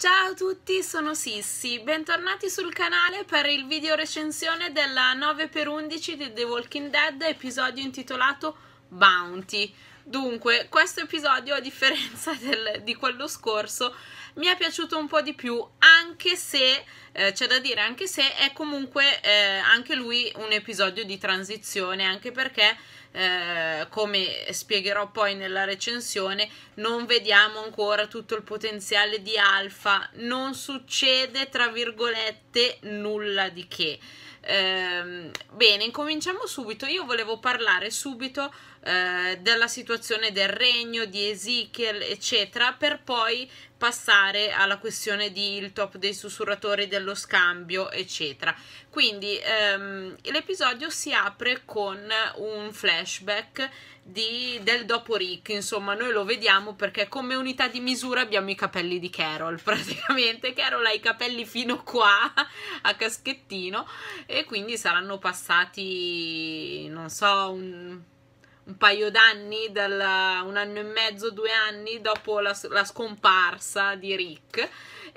Ciao a tutti, sono Sissi, bentornati sul canale per il video recensione della 9x11 di The Walking Dead, episodio intitolato Bounty. Dunque, questo episodio, a differenza del, di quello scorso, mi è piaciuto un po' di più, anche se, eh, c'è da dire, anche se è comunque eh, anche lui un episodio di transizione, anche perché eh, come spiegherò poi nella recensione, non vediamo ancora tutto il potenziale di Alfa, non succede tra virgolette nulla di che. Eh, bene, incominciamo subito. Io volevo parlare subito eh, della situazione del regno, di Ezekiel, eccetera, per poi passare alla questione di il top dei sussurratori dello scambio, eccetera. Quindi ehm, l'episodio si apre con un flashback di, del dopo Rick, insomma, noi lo vediamo perché come unità di misura abbiamo i capelli di Carol, praticamente. Carol ha i capelli fino qua a caschettino e quindi saranno passati, non so, un un paio d'anni, un anno e mezzo, due anni dopo la, la scomparsa di Rick.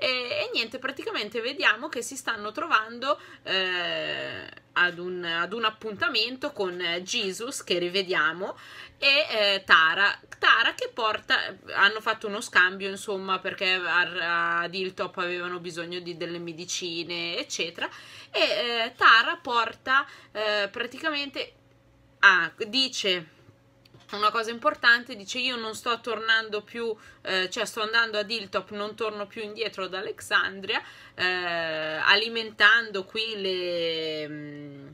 E, e, niente, praticamente vediamo che si stanno trovando eh, ad, un, ad, un, appuntamento con Jesus, che rivediamo, e eh, Tara. Tara che porta, hanno fatto uno scambio insomma perché ad Hilltop avevano bisogno di delle medicine eccetera e eh, Tara porta eh, praticamente, ah, dice una cosa importante, dice io non sto tornando più, eh, cioè sto andando ad Hilltop, non torno più indietro ad Alexandria, eh, alimentando qui le, mm,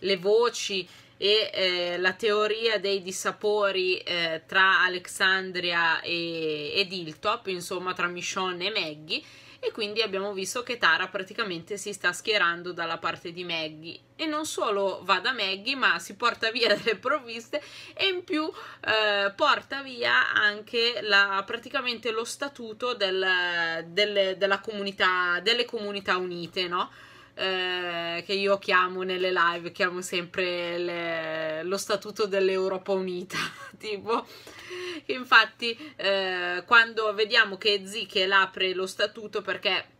le voci e eh, la teoria dei dissapori eh, tra Alexandria e, ed Hilltop, insomma tra Michonne e Maggie e quindi abbiamo visto che Tara praticamente si sta schierando dalla parte di Maggie e non solo va da Maggie ma si porta via delle provviste e in più eh, porta via anche la, praticamente lo statuto del, della comunità, delle comunità unite no? Eh, che io chiamo nelle live, chiamo sempre le, lo statuto dell'Europa Unita, tipo Infatti, eh, quando vediamo che Ezekiel apre lo statuto perché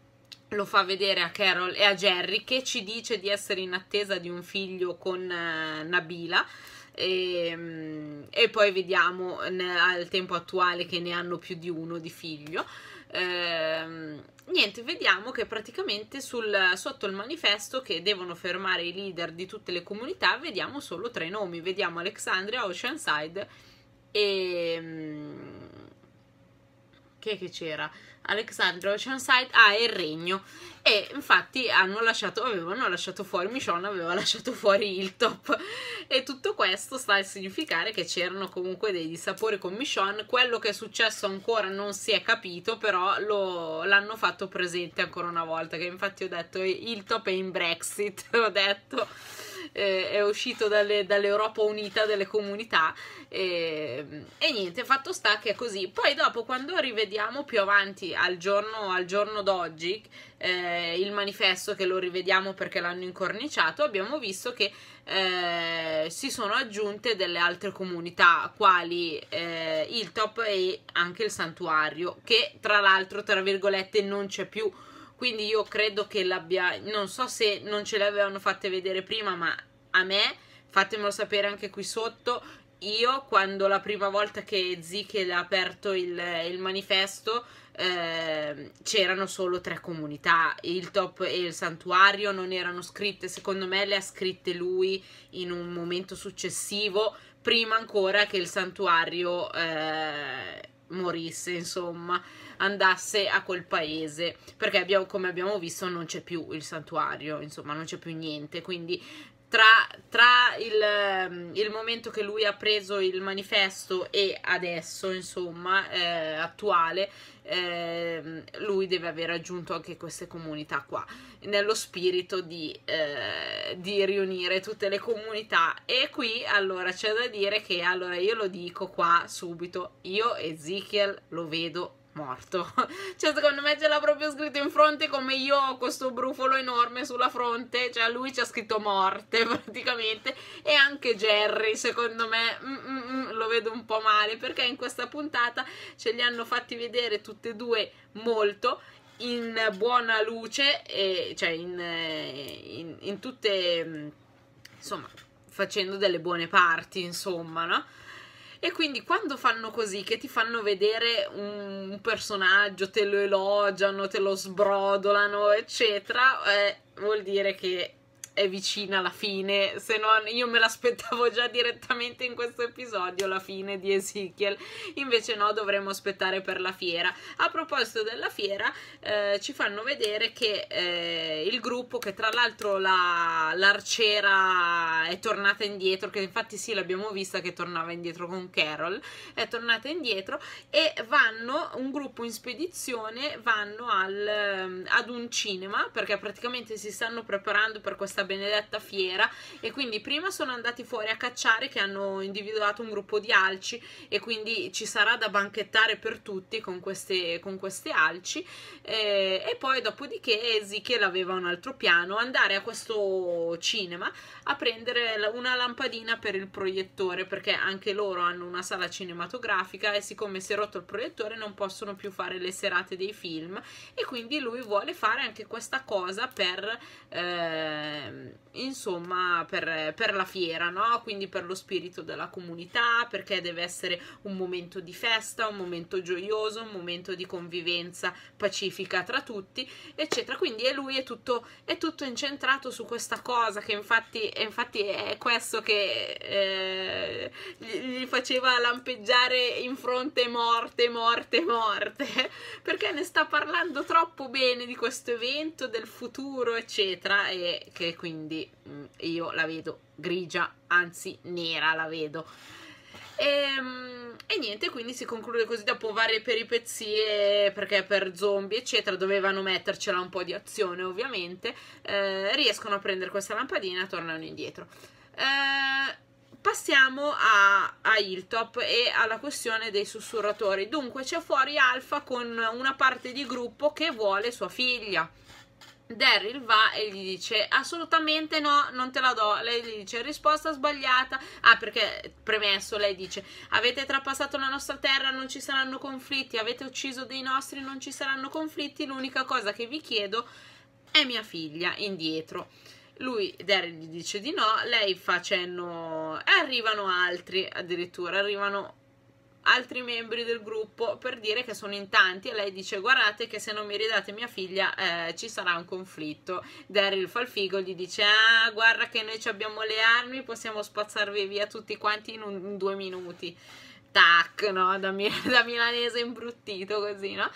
lo fa vedere a Carol e a Jerry che ci dice di essere in attesa di un figlio con eh, Nabila e, ehm, e, poi vediamo al tempo attuale che ne hanno più di uno di figlio. Eh, niente vediamo che praticamente sul, sotto il manifesto che devono fermare i leader di tutte le comunità vediamo solo tre nomi. Vediamo Alexandria, Oceanside e ehm, che, che c'era? Alexandria Oceanside ah e il regno. E infatti hanno lasciato, avevano lasciato fuori Michonne aveva lasciato fuori il top. E tutto questo sta a significare che c'erano comunque dei dissapori con Michonne. Quello che è successo ancora non si è capito però l'hanno fatto presente ancora una volta che infatti ho detto il top è in Brexit ho detto eh, è uscito dalle, dall'Europa Unita delle comunità e, e, niente, fatto sta che è così. Poi dopo quando rivediamo più avanti al giorno, al giorno d'oggi eh, il manifesto che lo rivediamo perché l'hanno incorniciato, abbiamo visto che eh, si sono aggiunte delle altre comunità quali eh, il top e anche il santuario che tra l'altro tra virgolette non c'è più quindi io credo che l'abbia non so se non ce le avevano fatte vedere prima ma a me fatemelo sapere anche qui sotto io quando la prima volta che Ezekiel ha aperto il, il manifesto eh, c'erano solo tre comunità. Il top e il santuario non erano scritte secondo me le ha scritte lui in un momento successivo prima ancora che il santuario eh, morisse insomma andasse a quel paese. Perché abbiamo, come abbiamo visto non c'è più il santuario insomma non c'è più niente. Quindi tra, tra il, ehm, il, momento che lui ha preso il manifesto e adesso insomma eh, attuale eh, lui deve aver aggiunto anche queste comunità qua nello spirito di, eh, di riunire tutte le comunità. E qui allora c'è da dire che allora io lo dico qua subito io Ezekiel lo vedo morto. Cioè, secondo me ce l'ha proprio scritto in fronte come io ho questo brufolo enorme sulla fronte. Cioè, lui ci ha scritto morte praticamente. E anche Jerry, secondo me, mm, mm, mm, lo vedo un po' male perché in questa puntata ce li hanno fatti vedere tutte e due molto in buona luce, e, cioè in, in, in tutte, insomma, facendo delle buone parti, insomma, no? E quindi quando fanno così, che ti fanno vedere un personaggio, te lo elogiano, te lo sbrodolano, eccetera, eh, vuol dire che è vicina alla fine, se no io me l'aspettavo già direttamente in questo episodio, la fine di Ezekiel, invece no, dovremmo aspettare per la fiera. A proposito della fiera, eh, ci fanno vedere che eh, il gruppo, che tra l'altro la, l'arciera è tornata indietro, che infatti sì l'abbiamo vista che tornava indietro con Carol, è tornata indietro e vanno, un gruppo in spedizione, vanno al, ad un cinema, perché praticamente si stanno preparando per questa benedetta fiera e quindi prima sono andati fuori a cacciare che hanno individuato un gruppo di alci e quindi ci sarà da banchettare per tutti con queste, con queste alci eh, e poi dopodiché Ezekiel aveva un altro piano andare a questo cinema a prendere una lampadina per il proiettore perché anche loro hanno una sala cinematografica e siccome si è rotto il proiettore non possono più fare le serate dei film e quindi lui vuole fare anche questa cosa per eh, insomma per, per, la fiera, no? Quindi per lo spirito della comunità, perché deve essere un momento di festa, un momento gioioso, un momento di convivenza pacifica tra tutti, eccetera. Quindi e lui è tutto, è tutto incentrato su questa cosa che infatti, infatti è questo che eh, gli faceva lampeggiare in fronte morte, morte, morte, perché ne sta parlando troppo bene di questo evento, del futuro, eccetera, e che quindi quindi mm, io la vedo grigia, anzi nera la vedo. E, ehm, e, niente, quindi si conclude così dopo varie peripezie, perché per zombie, eccetera, dovevano mettercela un po' di azione, ovviamente. Eh, riescono a prendere questa lampadina, tornano indietro. Eh, passiamo a, a Hilltop e alla questione dei sussurratori. Dunque, c'è fuori Alfa con una parte di gruppo che vuole sua figlia Daryl va e gli dice assolutamente no, non te la do. Lei gli dice risposta sbagliata. Ah, perché premesso, lei dice avete trapassato la nostra terra, non ci saranno conflitti, avete ucciso dei nostri, non ci saranno conflitti. L'unica cosa che vi chiedo è mia figlia indietro. Lui, Daryl, gli dice di no, lei fa cenno e arrivano altri addirittura, arrivano altri membri del gruppo per dire che sono in tanti e lei dice guardate che se non mi ridate mia figlia eh, ci sarà un conflitto. Daryl fa il figo gli dice ah guarda che noi abbiamo le armi possiamo spazzarvi via tutti quanti in, un, in due minuti. Tac no? Da, da milanese imbruttito così no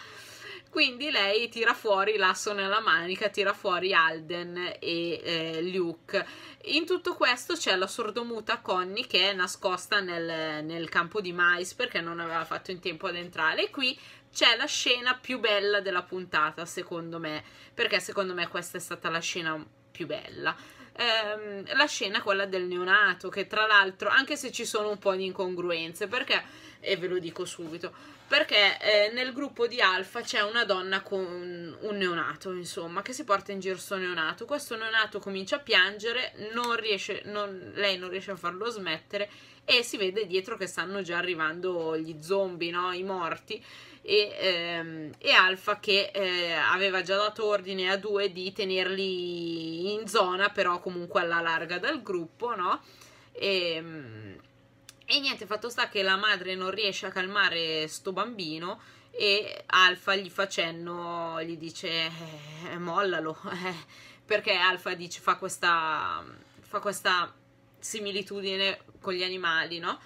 quindi lei tira fuori l'asso nella manica, tira fuori Alden e eh, Luke. In tutto questo c'è la sordomuta Connie che è nascosta nel, nel campo di mais perché non aveva fatto in tempo ad entrare. E qui c'è la scena più bella della puntata, secondo me, perché secondo me questa è stata la scena più bella. Ehm, la scena quella del neonato, che tra l'altro, anche se ci sono un po' di incongruenze, perché, e ve lo dico subito, perché eh, nel gruppo di Alfa c'è una donna con un neonato, insomma, che si porta in giro suo neonato. Questo neonato comincia a piangere, non riesce, non, lei non riesce a farlo smettere e si vede dietro che stanno già arrivando gli zombie, no? i morti. E, ehm, e Alfa che eh, aveva già dato ordine a due di tenerli in zona, però comunque alla larga dal gruppo, no? E, ehm, e niente, fatto sta che la madre non riesce a calmare sto bambino e Alfa gli fa cenno, gli dice eh, mollalo, eh, perché Alfa dice, fa, questa, fa questa similitudine con gli animali, no?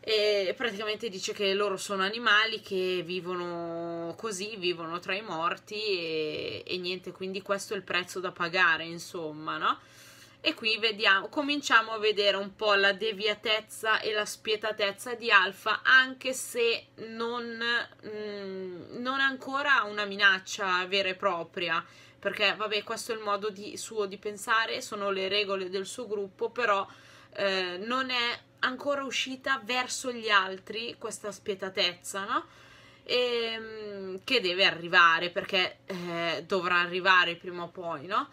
E praticamente dice che loro sono animali che vivono così, vivono tra i morti e, e niente, quindi questo è il prezzo da pagare, insomma, no? E qui vediamo, cominciamo a vedere un po' la deviatezza e la spietatezza di Alfa anche se non, mm, non ancora una minaccia vera e propria perché vabbè questo è il modo di, suo di pensare sono le regole del suo gruppo però eh, non è ancora uscita verso gli altri questa spietatezza no? E, ehm, che deve arrivare perché eh, dovrà arrivare prima o poi no?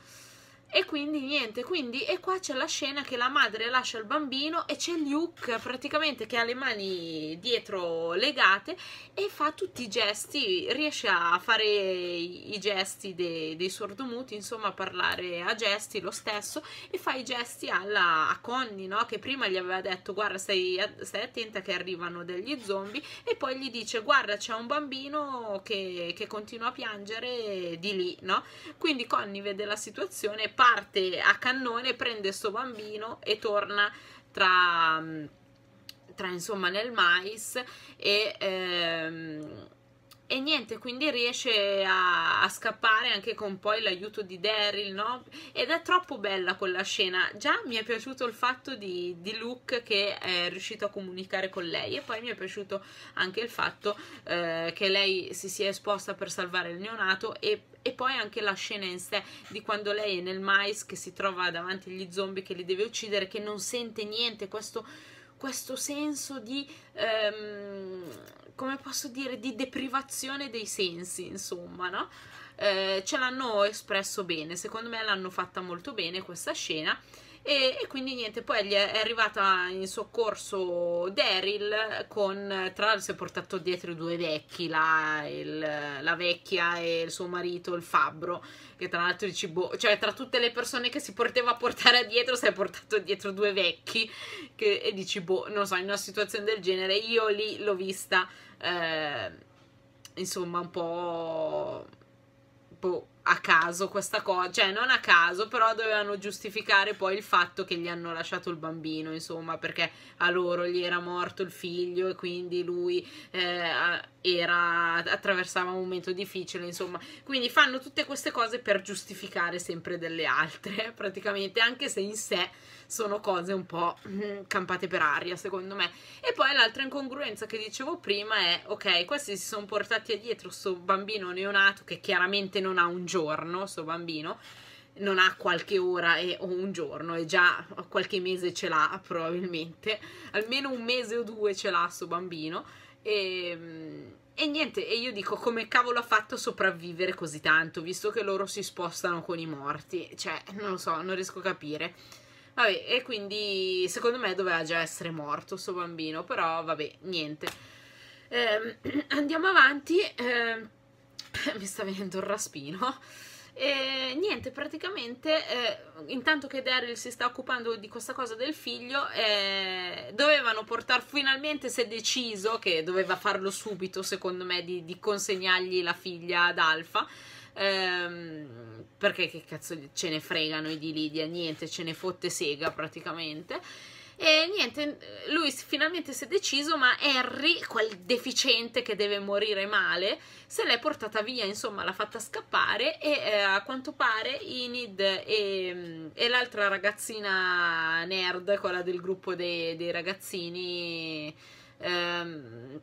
E quindi niente, quindi e qua c'è la scena che la madre lascia il bambino e c'è Luke praticamente che ha le mani dietro legate e fa tutti i gesti, riesce a fare i gesti dei, dei sordomuti, insomma a parlare a gesti lo stesso e fa i gesti alla, a Connie, no? che prima gli aveva detto guarda stai, stai attenta che arrivano degli zombie e poi gli dice guarda c'è un bambino che, che continua a piangere di lì, no? Quindi Connie vede la situazione parte a cannone, prende sto bambino e torna tra, tra insomma nel mais e... Ehm, e niente, quindi riesce a, a, scappare anche con poi l'aiuto di Daryl, no? Ed è troppo bella quella scena. Già mi è piaciuto il fatto di, di Luke che è riuscito a comunicare con lei e poi mi è piaciuto anche il fatto eh, che lei si sia esposta per salvare il neonato e, e poi anche la scena in sé di quando lei è nel mais che si trova davanti agli zombie che li deve uccidere, che non sente niente, questo questo senso di, ehm, come posso dire, di deprivazione dei sensi, insomma, no? Eh, ce l'hanno espresso bene, secondo me l'hanno fatta molto bene questa scena e, e, quindi niente, poi gli è arrivata in soccorso Daryl con, tra l'altro si è portato dietro due vecchi, la, il, la vecchia e il suo marito, il fabbro, che tra l'altro dici, boh, cioè tra tutte le persone che si poteva portare dietro si è portato dietro due vecchi che, e dici, boh, non so, in una situazione del genere io lì l'ho vista, eh, insomma, un po'... Boh, a caso questa cosa, cioè non a caso, però dovevano giustificare poi il fatto che gli hanno lasciato il bambino, insomma, perché a loro gli era morto il figlio e quindi lui eh, era, attraversava un momento difficile, insomma. Quindi fanno tutte queste cose per giustificare sempre delle altre, praticamente, anche se in sé sono cose un po' mm, campate per aria, secondo me. E poi l'altra incongruenza che dicevo prima è, ok, questi si sono portati dietro sto bambino neonato che chiaramente non ha un giorno, sto bambino, non ha qualche ora e, o un giorno e già qualche mese ce l'ha probabilmente, almeno un mese o due ce l'ha sto bambino e, mm, e niente, e io dico come cavolo ha fatto a sopravvivere così tanto, visto che loro si spostano con i morti, cioè non lo so, non riesco a capire. Vabbè, e quindi secondo me doveva già essere morto sto bambino, però vabbè, niente. Eh, andiamo avanti. Eh, mi sta venendo il raspino. E niente, praticamente, eh, intanto che Daryl si sta occupando di questa cosa del figlio, eh, dovevano portare, finalmente si è deciso che doveva farlo subito, secondo me, di, di consegnargli la figlia ad Alfa ehm, perché che cazzo ce ne fregano i di Lidia, niente, ce ne fotte sega praticamente. E niente, lui finalmente si è deciso, ma Harry, quel deficiente che deve morire male, se l'è portata via, insomma, l'ha fatta scappare e eh, a quanto pare Enid e, e, l'altra ragazzina nerd, quella del gruppo dei, dei ragazzini, ehm,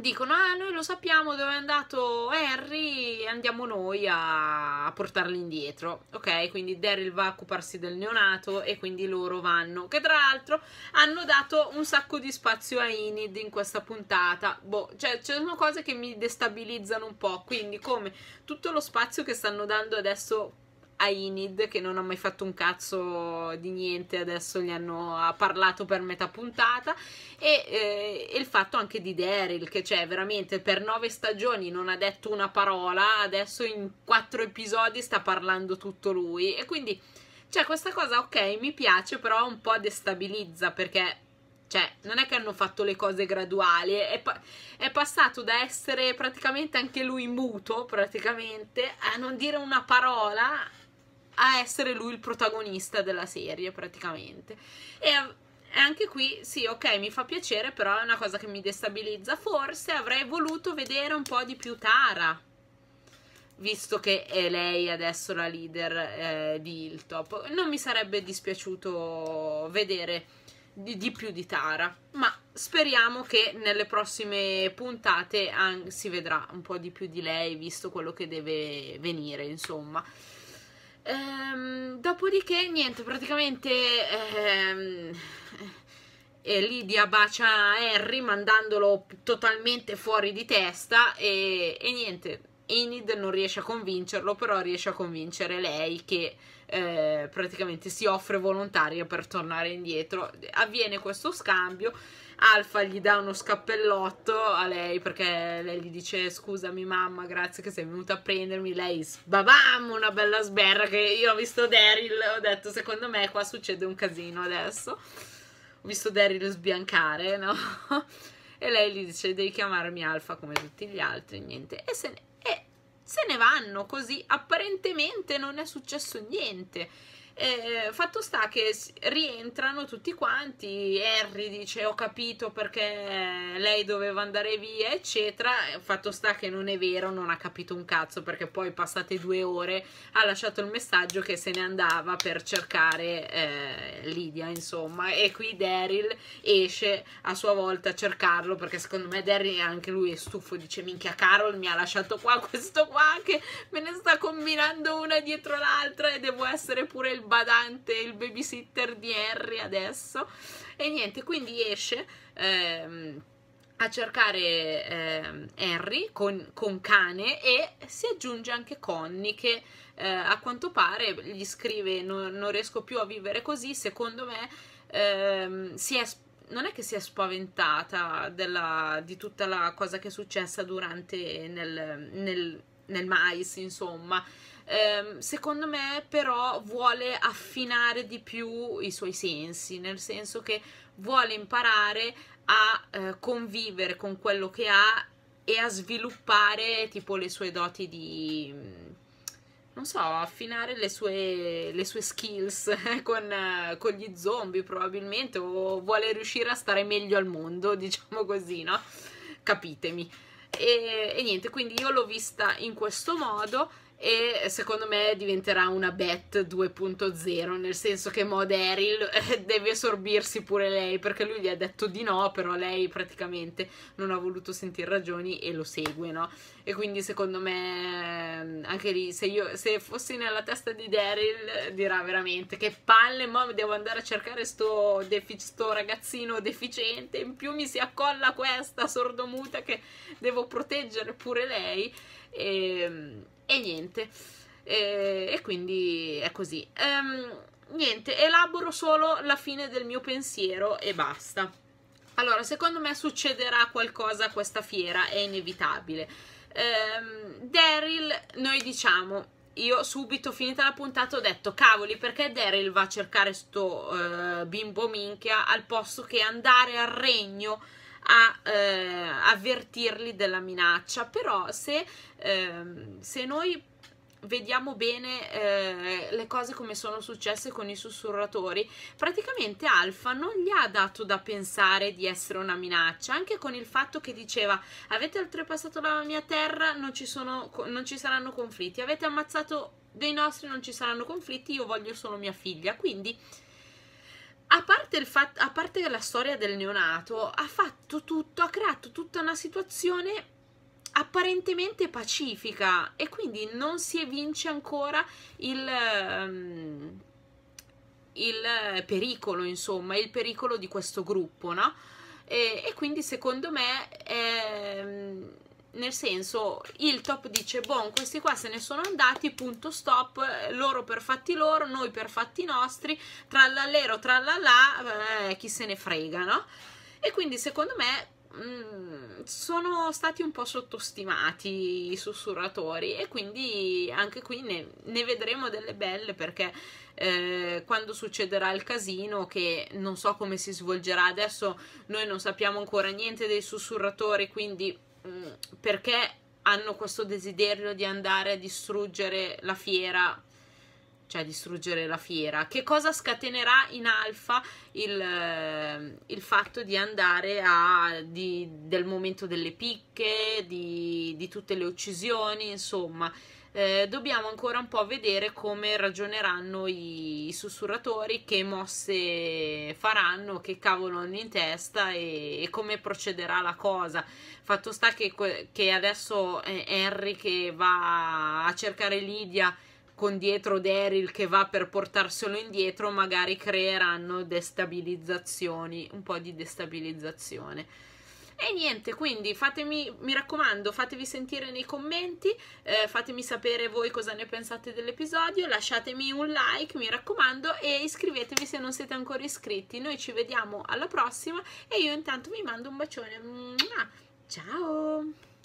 dicono ah noi lo sappiamo dove è andato Harry andiamo noi a, portarli indietro. Ok quindi Daryl va a occuparsi del neonato e quindi loro vanno. Che tra l'altro hanno dato un sacco di spazio a Enid in questa puntata. Boh cioè ci sono cose che mi destabilizzano un po' quindi come tutto lo spazio che stanno dando adesso a Enid che non ha mai fatto un cazzo di niente, adesso gli hanno parlato per metà puntata e, eh, e il fatto anche di Daryl che cioè veramente per nove stagioni non ha detto una parola, adesso in quattro episodi sta parlando tutto lui e quindi cioè questa cosa ok mi piace però un po' destabilizza perché cioè, non è che hanno fatto le cose graduali, è, pa- è, passato da essere praticamente anche lui muto, praticamente, a non dire una parola, a essere lui il protagonista della serie praticamente. E anche qui sì ok mi fa piacere però è una cosa che mi destabilizza. Forse avrei voluto vedere un po' di più Tara visto che è lei adesso la leader eh, di Hilltop. Non mi sarebbe dispiaciuto vedere di, di, più di Tara ma speriamo che nelle prossime puntate si vedrà un po' di più di lei visto quello che deve venire insomma Ehm, dopodiché, niente, praticamente ehm, eh, Lydia bacia Harry mandandolo totalmente fuori di testa e, e niente, Enid non riesce a convincerlo, però riesce a convincere lei che eh, praticamente si offre volontaria per tornare indietro. Avviene questo scambio. Alfa gli dà uno scappellotto a lei perché lei gli dice scusami mamma grazie che sei venuta a prendermi. Lei sbabam una bella sberra che io ho visto Daryl. Ho detto secondo me qua succede un casino adesso. Ho visto Daryl sbiancare no? e lei gli dice devi chiamarmi Alfa come tutti gli altri niente. E se ne, e se ne vanno così. Apparentemente non è successo niente eh, fatto sta che rientrano tutti quanti. Harry dice: Ho capito perché lei doveva andare via, eccetera. Fatto sta che non è vero, non ha capito un cazzo perché poi, passate due ore, ha lasciato il messaggio che se ne andava per cercare eh, Lydia, insomma. E qui Daryl esce a sua volta a cercarlo perché secondo me Daryl anche lui è stufo. Dice: Minchia, Carol mi ha lasciato qua questo qua che me ne sta combinando una dietro l'altra e devo essere pure il badante, il babysitter di Harry adesso. E niente, quindi esce ehm, a cercare ehm, Harry con, con, cane e si aggiunge anche Connie che eh, a quanto pare gli scrive non, non, riesco più a vivere così, secondo me ehm, si è non è che si è spaventata della, di tutta la cosa che è successa durante nel, nel, nel mais, insomma, eh, secondo me però vuole affinare di più i suoi sensi, nel senso che vuole imparare a eh, convivere con quello che ha e a sviluppare tipo le sue doti di non so, affinare le sue, le sue skills con, con, gli zombie probabilmente o vuole riuscire a stare meglio al mondo, diciamo così, no? Capitemi. E, e niente, quindi io l'ho vista in questo modo e secondo me diventerà una bet 2.0 nel senso che Mo Daryl eh, deve sorbirsi pure lei perché lui gli ha detto di no però lei praticamente non ha voluto sentire ragioni e lo segue no? E quindi secondo me anche lì se io se fossi nella testa di Daryl dirà veramente che palle mo devo andare a cercare sto, defi- sto ragazzino deficiente in più mi si accolla questa sordomuta che devo proteggere pure lei e e niente. E, e quindi è così. Ehm, niente, elaboro solo la fine del mio pensiero e basta. Allora, secondo me succederà qualcosa a questa fiera, è inevitabile. Ehm, Daryl, noi diciamo, io subito finita la puntata ho detto cavoli perché Daryl va a cercare sto uh, bimbo minchia al posto che andare al regno a eh, avvertirli della minaccia. Però se, eh, se noi vediamo bene eh, le cose come sono successe con i sussurratori, praticamente Alfa non gli ha dato da pensare di essere una minaccia, anche con il fatto che diceva avete oltrepassato la mia terra, non ci, sono, non ci saranno conflitti, avete ammazzato dei nostri, non ci saranno conflitti, io voglio solo mia figlia. Quindi a parte, il fatto, a parte la storia del neonato, ha fatto tutto, ha creato tutta una situazione apparentemente pacifica e quindi non si evince ancora il, um, il pericolo, insomma, il pericolo di questo gruppo, no? E, e quindi secondo me è, nel senso il top dice boh questi qua se ne sono andati punto stop loro per fatti loro noi per fatti nostri trallallero trallallà eh, chi se ne frega no? E quindi secondo me mm, sono stati un po' sottostimati i sussurratori e quindi anche qui ne, ne vedremo delle belle perché eh, quando succederà il casino che non so come si svolgerà adesso noi non sappiamo ancora niente dei sussurratori quindi perché hanno questo desiderio di andare a distruggere la fiera cioè distruggere la fiera. Che cosa scatenerà in alfa il, eh, il fatto di andare a di, del momento delle picche di, di tutte le uccisioni insomma eh, dobbiamo ancora un po' vedere come ragioneranno i, i, sussurratori, che mosse faranno, che cavolo hanno in testa e, e come procederà la cosa. Fatto sta che, che adesso Henry che va a cercare Lydia con dietro Daryl che va per portarselo indietro, magari creeranno destabilizzazioni, un po' di destabilizzazione. E niente, quindi fatemi, mi raccomando, fatevi sentire nei commenti, eh, fatemi sapere voi cosa ne pensate dell'episodio, lasciatemi un like, mi raccomando, e iscrivetevi se non siete ancora iscritti. Noi ci vediamo alla prossima e io intanto vi mando un bacione. Ciao!